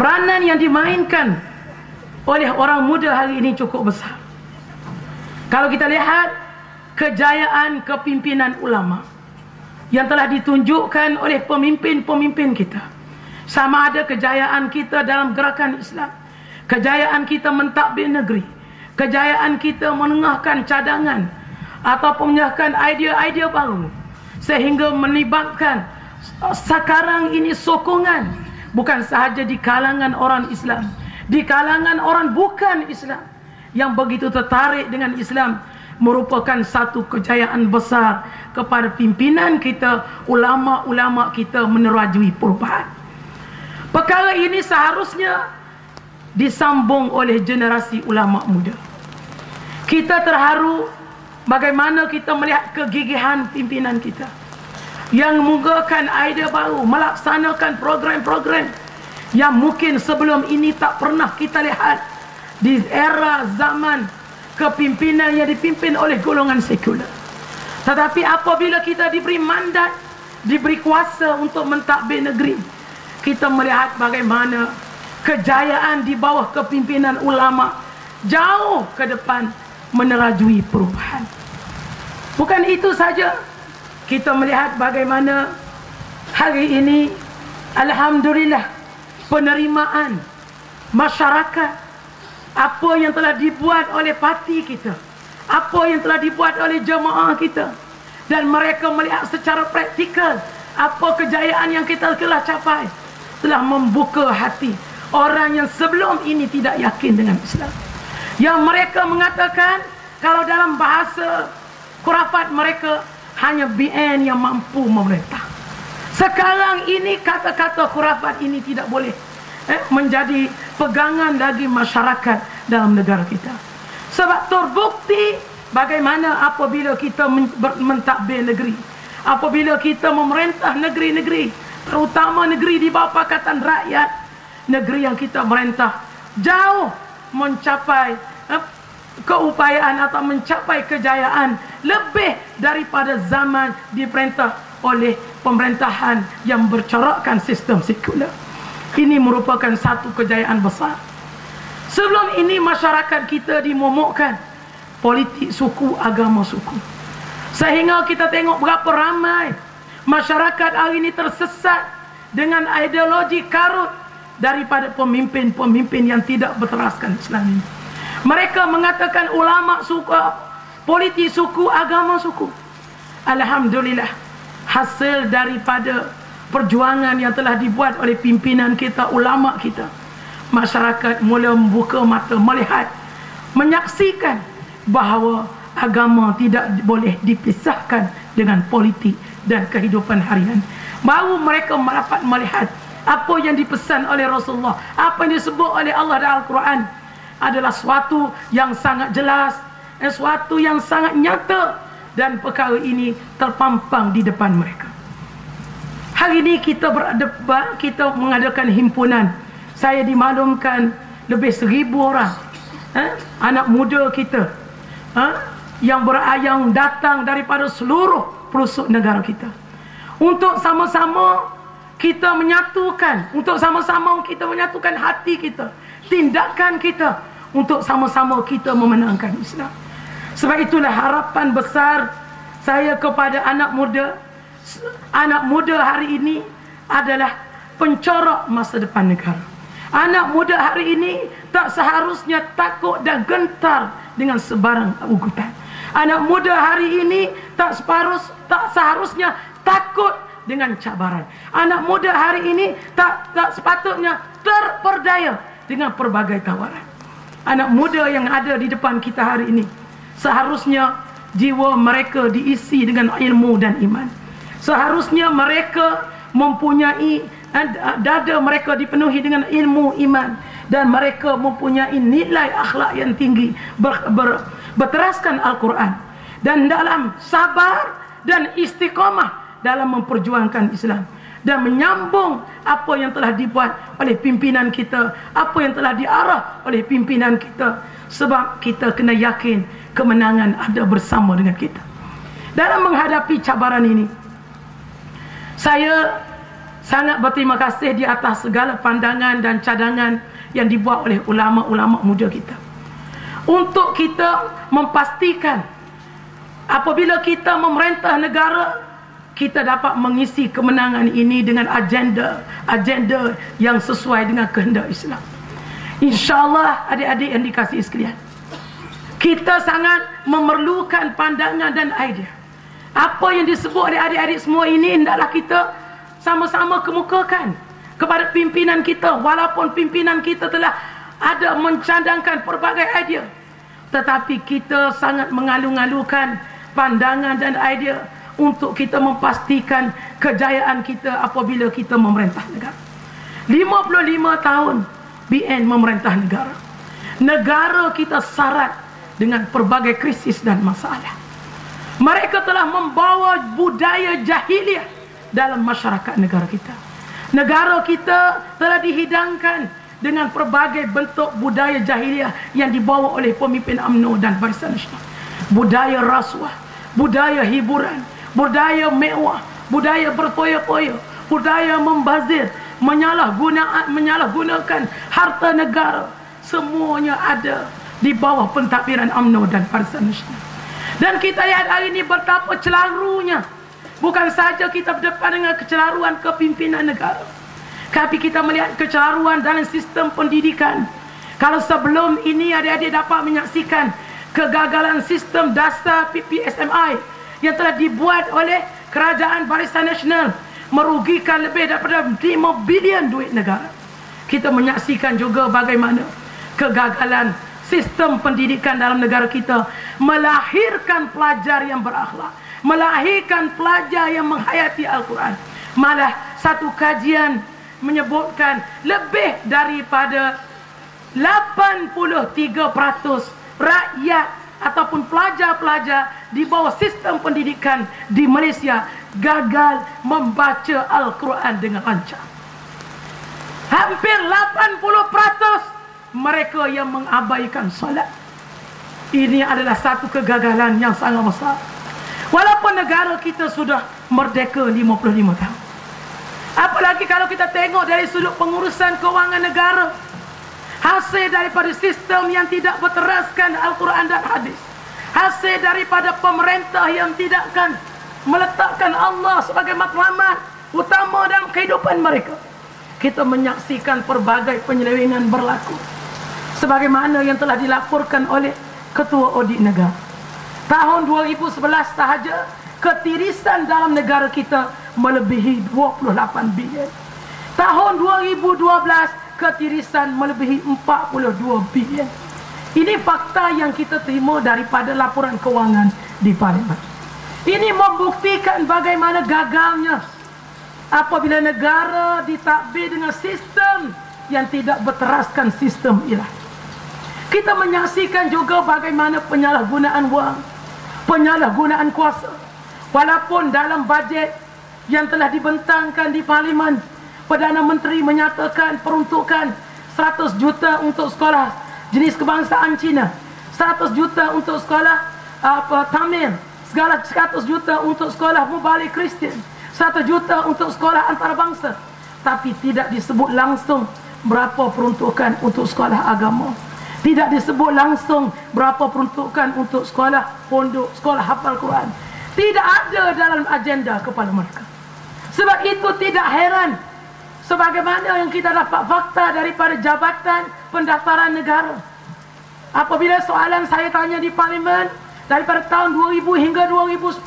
peranan yang dimainkan oleh orang muda hari ini cukup besar. Kalau kita lihat kejayaan kepimpinan ulama yang telah ditunjukkan oleh pemimpin-pemimpin kita. Sama ada kejayaan kita dalam gerakan Islam, kejayaan kita mentadbir negeri, kejayaan kita menengahkan cadangan atau menyiapkan idea-idea baru sehingga melibatkan sekarang ini sokongan bukan sahaja di kalangan orang Islam, di kalangan orang bukan Islam yang begitu tertarik dengan Islam merupakan satu kejayaan besar kepada pimpinan kita, ulama-ulama kita menerajui perubahan. Perkara ini seharusnya disambung oleh generasi ulama muda. Kita terharu bagaimana kita melihat kegigihan pimpinan kita yang menggunakan idea baru, melaksanakan program-program yang mungkin sebelum ini tak pernah kita lihat di era zaman kepimpinan yang dipimpin oleh golongan sekular. Tetapi apabila kita diberi mandat, diberi kuasa untuk mentadbir negeri, kita melihat bagaimana kejayaan di bawah kepimpinan ulama jauh ke depan menerajui perubahan. Bukan itu saja, kita melihat bagaimana hari ini alhamdulillah penerimaan masyarakat apa yang telah dibuat oleh parti kita apa yang telah dibuat oleh jemaah kita dan mereka melihat secara praktikal apa kejayaan yang kita telah capai telah membuka hati orang yang sebelum ini tidak yakin dengan Islam. Yang mereka mengatakan kalau dalam bahasa kurafat mereka hanya BN yang mampu memerintah sekarang ini kata-kata kurafat ini tidak boleh eh, menjadi pegangan bagi masyarakat dalam negara kita. Sebab terbukti bagaimana apabila kita mentadbir negeri. Apabila kita memerintah negeri-negeri. Terutama negeri di bawah pakatan rakyat. Negeri yang kita merintah jauh mencapai eh, keupayaan atau mencapai kejayaan lebih daripada zaman diperintah oleh pemerintahan yang bercorakkan sistem sekular. Ini merupakan satu kejayaan besar. Sebelum ini masyarakat kita dimomokkan politik suku, agama suku. Sehingga kita tengok berapa ramai masyarakat hari ini tersesat dengan ideologi karut daripada pemimpin-pemimpin yang tidak berteraskan Islam ini. Mereka mengatakan ulama suku, politik suku, agama suku. Alhamdulillah hasil daripada perjuangan yang telah dibuat oleh pimpinan kita, ulama kita. Masyarakat mula membuka mata, melihat, menyaksikan bahawa agama tidak boleh dipisahkan dengan politik dan kehidupan harian. Baru mereka dapat melihat apa yang dipesan oleh Rasulullah, apa yang disebut oleh Allah dalam Al-Quran adalah suatu yang sangat jelas, suatu yang sangat nyata dan perkara ini terpampang di depan mereka. Hari ini kita berdebat, kita mengadakan himpunan. Saya dimaklumkan lebih seribu orang. Eh, anak muda kita. Eh, yang berayang datang daripada seluruh pelosok negara kita. Untuk sama-sama kita menyatukan. Untuk sama-sama kita menyatukan hati kita. Tindakan kita. Untuk sama-sama kita memenangkan Islam. Sebab itulah harapan besar saya kepada anak muda anak muda hari ini adalah pencorak masa depan negara. Anak muda hari ini tak seharusnya takut dan gentar dengan sebarang ugutan. Anak muda hari ini tak separuh tak seharusnya takut dengan cabaran. Anak muda hari ini tak tak sepatutnya terperdaya dengan pelbagai tawaran. Anak muda yang ada di depan kita hari ini seharusnya jiwa mereka diisi dengan ilmu dan iman. Seharusnya mereka mempunyai eh, dada mereka dipenuhi dengan ilmu iman. Dan mereka mempunyai nilai akhlak yang tinggi. Ber, ber, berteraskan Al-Quran. Dan dalam sabar dan istiqamah dalam memperjuangkan Islam. Dan menyambung apa yang telah dibuat oleh pimpinan kita. Apa yang telah diarah oleh pimpinan kita. Sebab kita kena yakin kemenangan ada bersama dengan kita dalam menghadapi cabaran ini saya sangat berterima kasih di atas segala pandangan dan cadangan yang dibuat oleh ulama-ulama muda kita. Untuk kita memastikan apabila kita memerintah negara kita dapat mengisi kemenangan ini dengan agenda agenda yang sesuai dengan kehendak Islam. Insya-Allah adik-adik yang dikasihi sekalian. Kita sangat memerlukan pandangan dan idea. Apa yang disebut oleh adik-adik semua ini hendaklah kita sama-sama kemukakan kepada pimpinan kita walaupun pimpinan kita telah ada mencadangkan pelbagai idea tetapi kita sangat mengalu-alukan pandangan dan idea untuk kita memastikan kejayaan kita apabila kita memerintah negara. 55 tahun BN memerintah negara. Negara kita syarat dengan pelbagai krisis dan masalah. Mereka telah membawa budaya jahiliah dalam masyarakat negara kita. Negara kita telah dihidangkan dengan pelbagai bentuk budaya jahiliah yang dibawa oleh pemimpin UMNO dan Barisan Nasional. Budaya rasuah, budaya hiburan, budaya mewah, budaya berpoya-poya, budaya membazir, menyalahgunakan menyalahgunakan harta negara. Semuanya ada di bawah pentadbiran UMNO dan Barisan Nasional. Dan kita lihat hari ini betapa celarunya. Bukan saja kita berdepan dengan kecelaruan kepimpinan negara. Tapi kita melihat kecelaruan dalam sistem pendidikan. Kalau sebelum ini adik-adik dapat menyaksikan kegagalan sistem dasar PPSMI yang telah dibuat oleh kerajaan Barisan Nasional merugikan lebih daripada 5 bilion duit negara. Kita menyaksikan juga bagaimana kegagalan sistem pendidikan dalam negara kita melahirkan pelajar yang berakhlak, melahirkan pelajar yang menghayati Al-Quran. Malah satu kajian menyebutkan lebih daripada 83% rakyat ataupun pelajar-pelajar di bawah sistem pendidikan di Malaysia gagal membaca Al-Quran dengan lancar. Hampir 80% mereka yang mengabaikan salat. Ini adalah satu kegagalan yang sangat besar. Walaupun negara kita sudah merdeka 55 tahun. Apalagi kalau kita tengok dari sudut pengurusan kewangan negara. Hasil daripada sistem yang tidak berteraskan Al-Quran dan Hadis hasil daripada pemerintah yang tidak akan meletakkan Allah sebagai matlamat utama dalam kehidupan mereka. Kita menyaksikan pelbagai penyelewengan berlaku. Sebagaimana yang telah dilaporkan oleh Ketua Audit Negara. Tahun 2011 sahaja, ketirisan dalam negara kita melebihi 28 bilion. Tahun 2012, ketirisan melebihi 42 bilion. Ini fakta yang kita terima daripada laporan kewangan di Parlimen. Ini membuktikan bagaimana gagalnya apabila negara ditakbir dengan sistem yang tidak berteraskan sistem ilah. Kita menyaksikan juga bagaimana penyalahgunaan wang, penyalahgunaan kuasa. Walaupun dalam bajet yang telah dibentangkan di Parlimen, Perdana Menteri menyatakan peruntukan 100 juta untuk sekolah jenis kebangsaan Cina 100 juta untuk sekolah apa Tamil segala 100 juta untuk sekolah Mubalik Kristian 1 juta untuk sekolah antarabangsa tapi tidak disebut langsung berapa peruntukan untuk sekolah agama tidak disebut langsung berapa peruntukan untuk sekolah pondok sekolah hafal Quran tidak ada dalam agenda kepala mereka sebab itu tidak heran sebagaimana yang kita dapat fakta daripada jabatan pendaftaran negara. Apabila soalan saya tanya di parlimen daripada tahun 2000 hingga 2010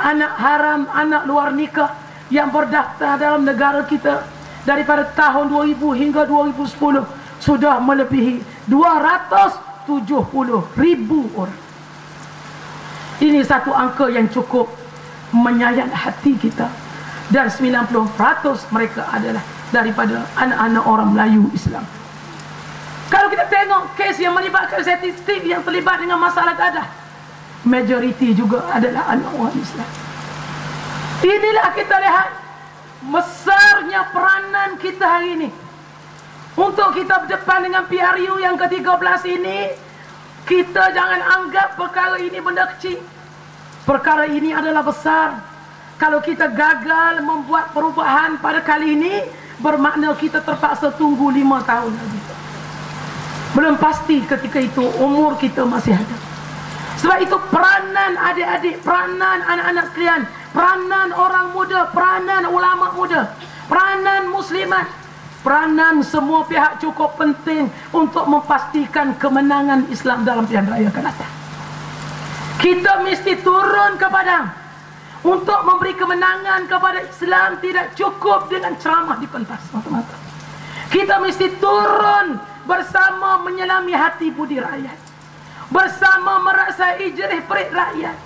anak haram, anak luar nikah yang berdaftar dalam negara kita daripada tahun 2000 hingga 2010 sudah melebihi 270 ribu orang. Ini satu angka yang cukup menyayat hati kita dan 90% mereka adalah daripada anak-anak orang Melayu Islam. Kalau kita tengok kes yang melibatkan statistik yang terlibat dengan masalah dadah, majoriti juga adalah anak orang Islam. Inilah kita lihat besarnya peranan kita hari ini. Untuk kita berdepan dengan PRU yang ke-13 ini, kita jangan anggap perkara ini benda kecil. Perkara ini adalah besar Kalau kita gagal membuat perubahan pada kali ini, bermakna kita terpaksa tunggu lima tahun lagi. Belum pasti ketika itu umur kita masih ada. Sebab itu peranan adik-adik, peranan anak-anak sekalian, peranan orang muda, peranan ulama muda, peranan muslimat, peranan semua pihak cukup penting untuk memastikan kemenangan Islam dalam pilihan raya akan datang. Kita mesti turun ke padang untuk memberi kemenangan kepada Islam tidak cukup dengan ceramah di pentas mata-mata. Kita mesti turun bersama menyelami hati budi rakyat bersama merasai jerih perih rakyat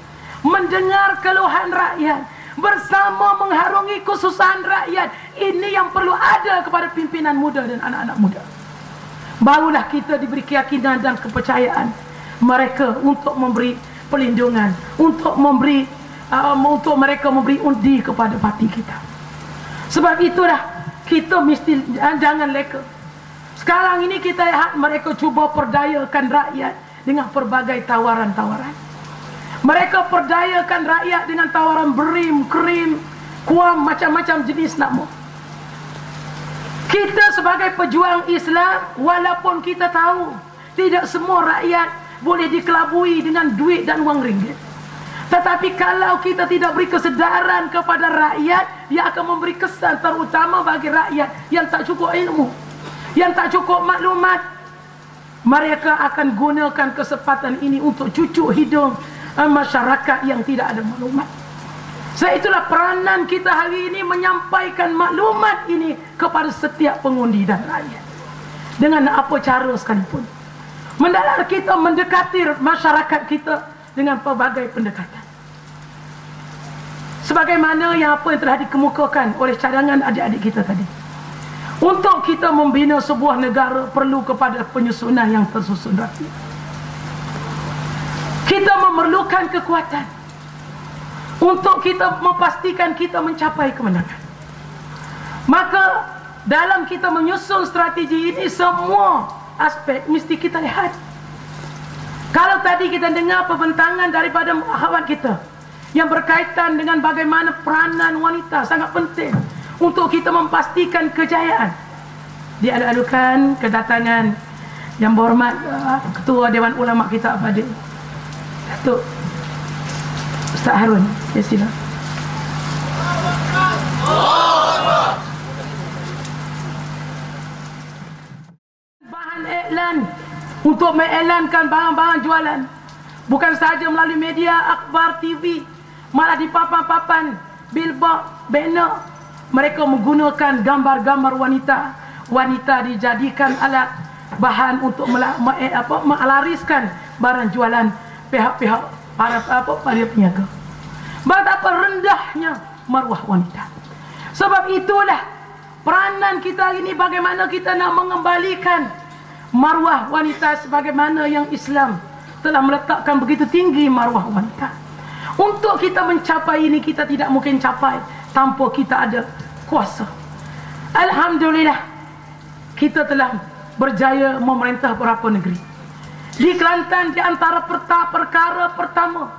mendengar keluhan rakyat bersama mengharungi kesusahan rakyat. Ini yang perlu ada kepada pimpinan muda dan anak-anak muda. Barulah kita diberi keyakinan dan kepercayaan mereka untuk memberi perlindungan untuk memberi uh, untuk mereka memberi undi kepada parti kita. Sebab itulah kita mesti jangan leka. Sekarang ini kita lihat mereka cuba perdayakan rakyat dengan pelbagai tawaran-tawaran. Mereka perdayakan rakyat dengan tawaran berim, krim, kuam, macam-macam jenis nak Kita sebagai pejuang Islam, walaupun kita tahu tidak semua rakyat boleh dikelabui dengan duit dan wang ringgit. Tetapi kalau kita tidak beri kesedaran kepada rakyat, dia akan memberi kesan terutama bagi rakyat yang tak cukup ilmu, yang tak cukup maklumat, mereka akan gunakan kesempatan ini untuk cucuk hidung masyarakat yang tidak ada maklumat. Sebab itulah peranan kita hari ini menyampaikan maklumat ini kepada setiap pengundi dan rakyat. Dengan apa cara sekalipun. Mendalar kita mendekati masyarakat kita dengan pelbagai pendekatan. Sebagaimana yang apa yang telah dikemukakan oleh cadangan adik-adik kita tadi. Untuk kita membina sebuah negara perlu kepada penyusunan yang tersusun rapi. Kita memerlukan kekuatan untuk kita memastikan kita mencapai kemenangan. Maka dalam kita menyusun strategi ini semua aspek mesti kita lihat. Kalau tadi kita dengar perbentangan daripada ahwat kita yang berkaitan dengan bagaimana peranan wanita sangat penting untuk kita memastikan kejayaan diadu-adukan kedatangan yang berhormat uh, ketua Dewan Ulama kita apa dia Datuk Ustaz Harun ya sila. Bahan iklan. Untuk mengiklankan barang-barang jualan. Bukan sahaja melalui media akhbar TV malah di papan-papan billboard banner. Mereka menggunakan gambar-gambar wanita. Wanita dijadikan alat bahan untuk eh, melariskan barang jualan pihak-pihak para apa para peniaga. Betapa rendahnya maruah wanita. Sebab itulah peranan kita ini bagaimana kita nak mengembalikan maruah wanita sebagaimana yang Islam telah meletakkan begitu tinggi maruah wanita. Untuk kita mencapai ini kita tidak mungkin capai tanpa kita ada kuasa. Alhamdulillah kita telah berjaya memerintah beberapa negeri. Di Kelantan di antara perta perkara pertama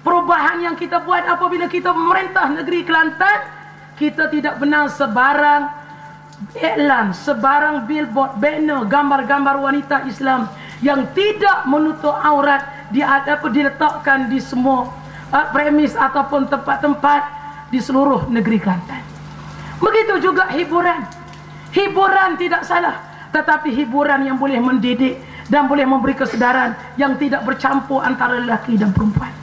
perubahan yang kita buat apabila kita memerintah negeri Kelantan, kita tidak benar sebarang iklan, sebarang billboard, banner, gambar-gambar wanita Islam yang tidak menutup aurat di apa diletakkan di semua uh, premis ataupun tempat-tempat di seluruh negeri Kelantan. Begitu juga hiburan. Hiburan tidak salah Tetapi hiburan yang boleh mendidik Dan boleh memberi kesedaran Yang tidak bercampur antara lelaki dan perempuan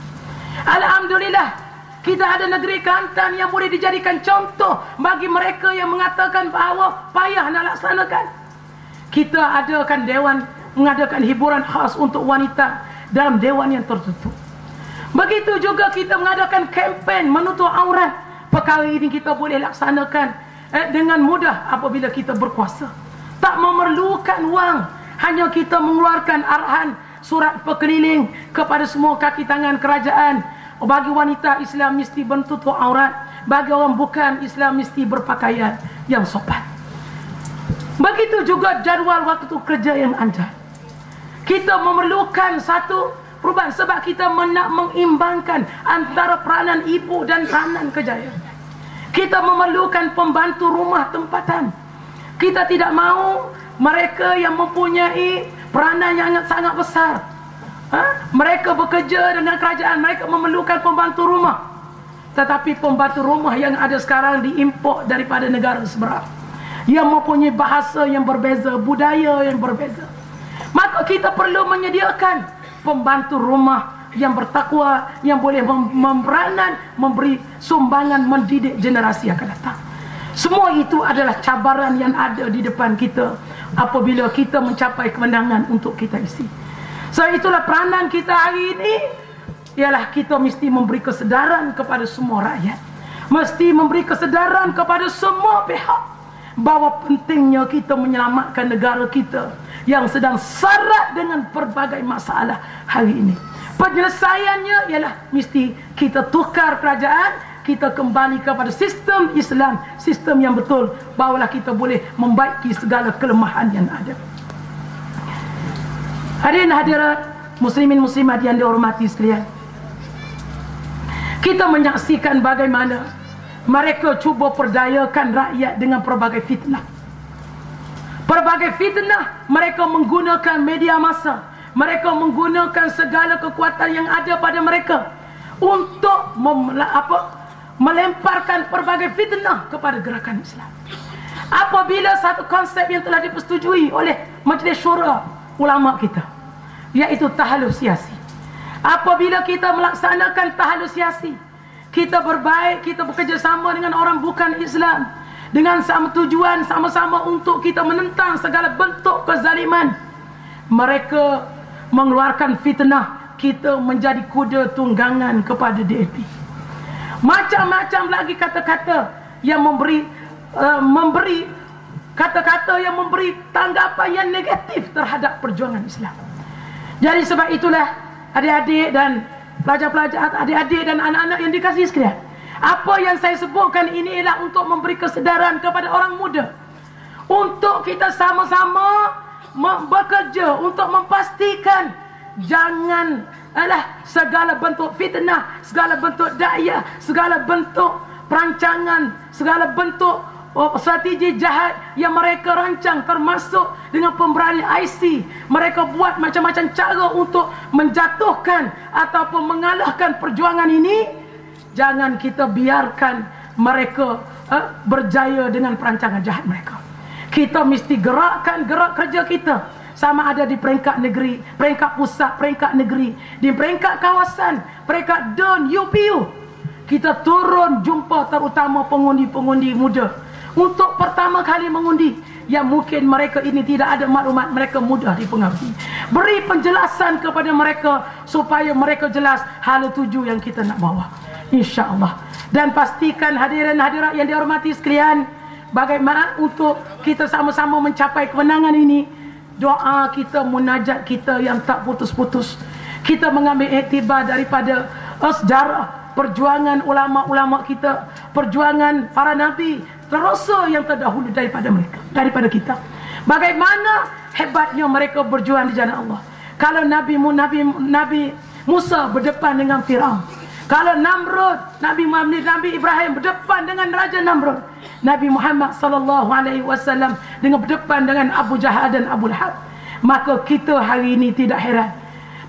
Alhamdulillah kita ada negeri Kelantan yang boleh dijadikan contoh bagi mereka yang mengatakan bahawa payah nak laksanakan. Kita adakan dewan mengadakan hiburan khas untuk wanita dalam dewan yang tertutup. Begitu juga kita mengadakan kempen menutup aurat. Perkara ini kita boleh laksanakan eh, dengan mudah apabila kita berkuasa. Tak memerlukan wang. Hanya kita mengeluarkan arahan surat perkeliling kepada semua kaki tangan kerajaan. Bagi wanita Islam mesti bertutup aurat. Bagi orang bukan Islam mesti berpakaian yang sopan. Begitu juga jadual waktu kerja yang anda. Kita memerlukan satu perubahan sebab kita nak mengimbangkan antara peranan ibu dan peranan kejayaan. Kita memerlukan pembantu rumah tempatan. Kita tidak mahu mereka yang mempunyai peranan yang sangat besar. Ha? Mereka bekerja dengan kerajaan, mereka memerlukan pembantu rumah. Tetapi pembantu rumah yang ada sekarang diimport daripada negara seberang. Yang mempunyai bahasa yang berbeza, budaya yang berbeza. Maka kita perlu menyediakan pembantu rumah yang bertakwa, yang boleh mem memberanan, memberi sumbangan, mendidik generasi akan datang. Semua itu adalah cabaran yang ada di depan kita apabila kita mencapai kemenangan untuk kita isi. So itulah peranan kita hari ini ialah kita mesti memberi kesedaran kepada semua rakyat. Mesti memberi kesedaran kepada semua pihak bahawa pentingnya kita menyelamatkan negara kita yang sedang sarat dengan pelbagai masalah hari ini. Penyelesaiannya ialah mesti kita tukar kerajaan kita kembali kepada sistem Islam, sistem yang betul, bahawalah kita boleh membaiki segala kelemahan yang ada. Hadirin hadirat, muslimin muslimat yang dihormati sekalian. Kita menyaksikan bagaimana mereka cuba perdayakan rakyat dengan pelbagai fitnah. Pelbagai fitnah mereka menggunakan media massa. Mereka menggunakan segala kekuatan yang ada pada mereka untuk mem, apa, melemparkan pelbagai fitnah kepada gerakan Islam. Apabila satu konsep yang telah dipersetujui oleh majlis syura ulama kita, iaitu tahalus siasi. Apabila kita melaksanakan tahalus siasi, kita berbaik, kita bekerjasama dengan orang bukan Islam, dengan sama tujuan sama-sama untuk kita menentang segala bentuk kezaliman. Mereka mengeluarkan fitnah, kita menjadi kuda tunggangan kepada DAP. Macam-macam lagi kata-kata yang memberi uh, memberi kata-kata yang memberi tanggapan yang negatif terhadap perjuangan Islam. Jadi sebab itulah adik-adik dan pelajar-pelajar adik-adik dan anak-anak yang dikasihi sekalian. Apa yang saya sebutkan ini ialah untuk memberi kesedaran kepada orang muda. Untuk kita sama-sama bekerja untuk memastikan jangan adalah segala bentuk fitnah, segala bentuk daya, segala bentuk perancangan, segala bentuk oh, strategi jahat yang mereka rancang termasuk dengan pemberani IC. Mereka buat macam-macam cara untuk menjatuhkan ataupun mengalahkan perjuangan ini. Jangan kita biarkan mereka eh, berjaya dengan perancangan jahat mereka. Kita mesti gerakkan gerak kerja kita sama ada di peringkat negeri, peringkat pusat, peringkat negeri, di peringkat kawasan, peringkat DON, UPU. Kita turun jumpa terutama pengundi-pengundi muda. Untuk pertama kali mengundi, yang mungkin mereka ini tidak ada maklumat, mereka mudah dipengaruhi. Beri penjelasan kepada mereka supaya mereka jelas hal tuju yang kita nak bawa. InsyaAllah. Dan pastikan hadirin hadirat yang dihormati sekalian, bagaimana untuk kita sama-sama mencapai kemenangan ini, doa kita, munajat kita yang tak putus-putus. Kita mengambil iktibar daripada uh, sejarah perjuangan ulama-ulama kita, perjuangan para nabi, terasa yang terdahulu daripada mereka, daripada kita. Bagaimana hebatnya mereka berjuang di jalan Allah. Kalau Nabi Nabi Nabi Musa berdepan dengan Firaun. Kalau Namrud, Nabi Muhammad, Nabi Ibrahim berdepan dengan Raja Namrud. Nabi Muhammad sallallahu alaihi wasallam dengan berdepan dengan Abu Jahal dan Abu Lahab. Maka kita hari ini tidak heran.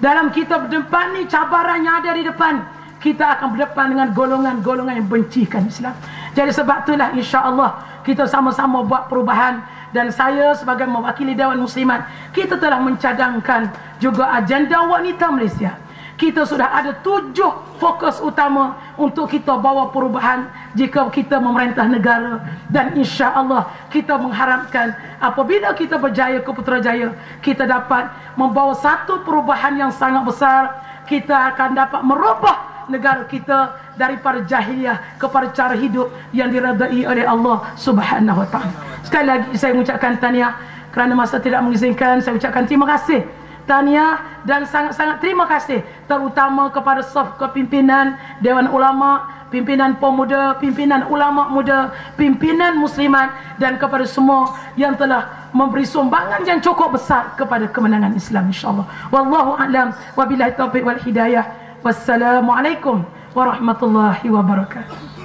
Dalam kita berdepan ni cabaran yang ada di depan, kita akan berdepan dengan golongan-golongan yang bencikan Islam. Jadi sebab itulah insya-Allah kita sama-sama buat perubahan dan saya sebagai mewakili Dewan Muslimat, kita telah mencadangkan juga agenda wanita Malaysia kita sudah ada tujuh fokus utama untuk kita bawa perubahan jika kita memerintah negara. Dan insya Allah kita mengharapkan apabila kita berjaya ke Putrajaya kita dapat membawa satu perubahan yang sangat besar. Kita akan dapat merubah negara kita daripada jahiliah kepada cara hidup yang diredai oleh Allah Subhanahu wa taala. Sekali lagi saya mengucapkan tahniah. Kerana masa tidak mengizinkan saya ucapkan terima kasih tahniah dan sangat-sangat terima kasih terutama kepada saf kepimpinan Dewan Ulama, pimpinan pemuda, pimpinan ulama muda, pimpinan muslimat dan kepada semua yang telah memberi sumbangan yang cukup besar kepada kemenangan Islam insyaallah. Wallahu a'lam wa billahi taufiq wal hidayah. Wassalamualaikum warahmatullahi wabarakatuh.